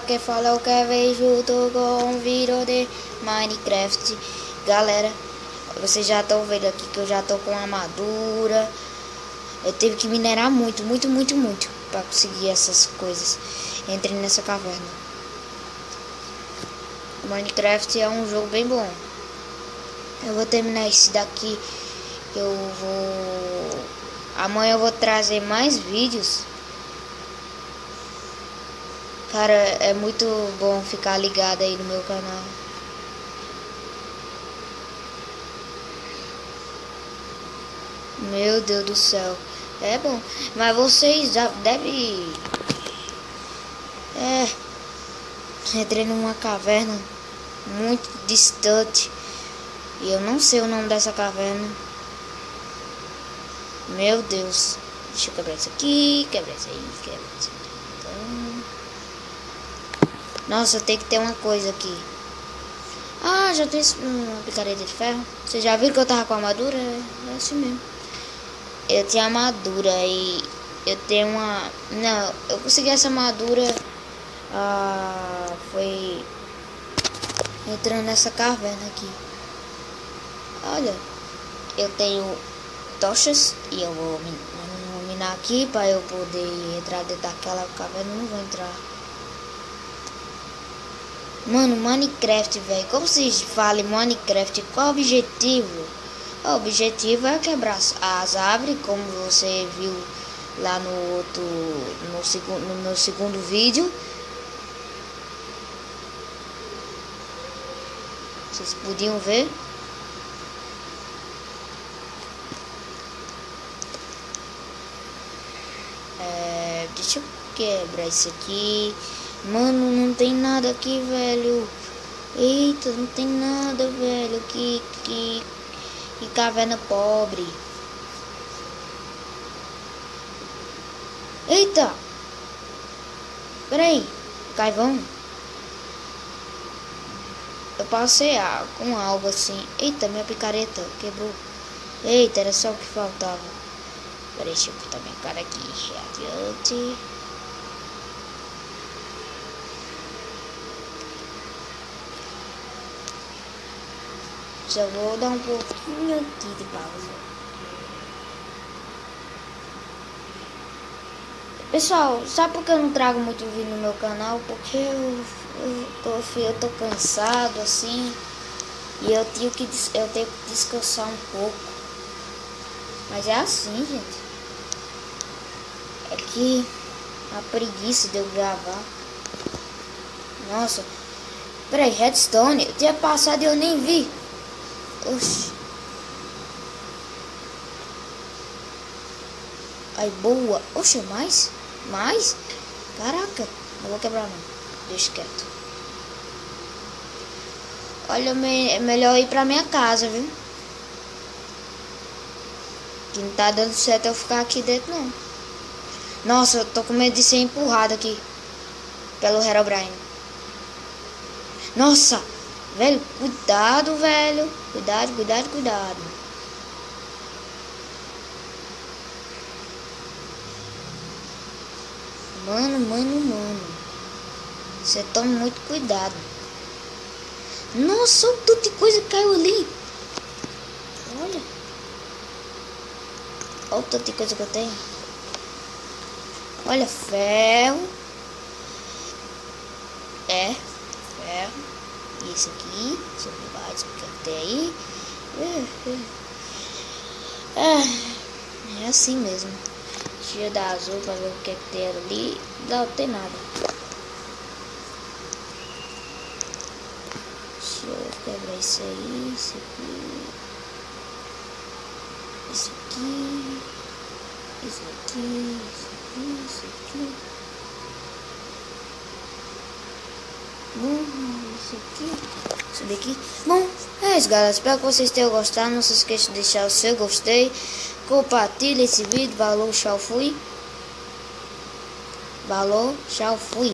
Que falou que veio junto com um vídeo de Minecraft. Galera, vocês já estão vendo aqui que eu já tô com armadura. Eu tive que minerar muito, muito, muito, muito Pra conseguir essas coisas. Entrei nessa caverna. Minecraft é um jogo bem bom. Eu vou terminar esse daqui. Eu vou... Amanhã eu vou trazer mais vídeos Cara, é muito bom ficar ligado aí no meu canal. Meu Deus do céu. É bom. Mas vocês já devem... É... Entrei numa caverna muito distante. E eu não sei o nome dessa caverna. Meu Deus. Deixa eu quebrar isso aqui, quebrar isso aí, quebrar isso aqui. Então... Nossa, tem que ter uma coisa aqui. Ah, já tem uma picareta de ferro. Você já viu que eu tava com armadura? É assim mesmo. Eu tinha armadura e eu tenho uma... Não, eu consegui essa armadura... Ah, foi... Entrando nessa caverna aqui. Olha, eu tenho tochas e eu vou minar aqui para eu poder entrar dentro daquela caverna. Não vou entrar. Mano, Minecraft, velho. Como vocês falam Minecraft? Qual o objetivo? O objetivo é quebrar as árvores, como você viu lá no outro, no segundo, no meu segundo vídeo. Vocês podiam ver. É, deixa eu quebrar isso aqui. Mano, não tem nada aqui, velho. Eita, não tem nada, velho. Que, que, que caverna pobre. Eita! Peraí, Caivão. Eu passei com algo assim. Eita, minha picareta quebrou. Eita, era só o que faltava. Peraí, deixa eu botar minha cara aqui. Adiante. Só vou dar um pouquinho aqui de pausa. Pessoal, sabe por que eu não trago muito vídeo no meu canal? Porque eu, eu, tô, eu tô cansado assim. E eu tenho, que, eu tenho que descansar um pouco. Mas é assim, gente. É que a preguiça de eu gravar. Nossa. Peraí, Redstone. Eu tinha passado e eu nem vi. Oxi. Aí, boa. Oxe, mais? Mais? Caraca. Não vou quebrar, não. Deixa quieto. Olha, é melhor ir pra minha casa, viu? Que não tá dando certo eu ficar aqui dentro, não. Nossa, eu tô com medo de ser empurrado aqui. Pelo Herobrine. Nossa! Velho, cuidado, velho. Cuidado, cuidado, cuidado. Mano, mano, mano. Você toma muito cuidado. Nossa, o tanto de coisa caiu ali. Olha. Olha o tanto de coisa que eu tenho. Olha, ferro. É, ferro. Esse aqui, sobre baixo que eu aí. É, é assim mesmo. Deixa eu dar azul pra ver o que, é que tem ali. Não tem nada. Deixa eu quebrar isso aí, isso aqui. Isso aqui. Isso aqui, isso aqui, isso aqui. Hum isso aqui. Subir aqui. Bom, é isso, galera. Espero que vocês tenham gostado. Não se esqueça de deixar o seu gostei. Compartilhe esse vídeo. Valeu, tchau, fui. Valeu, tchau, fui.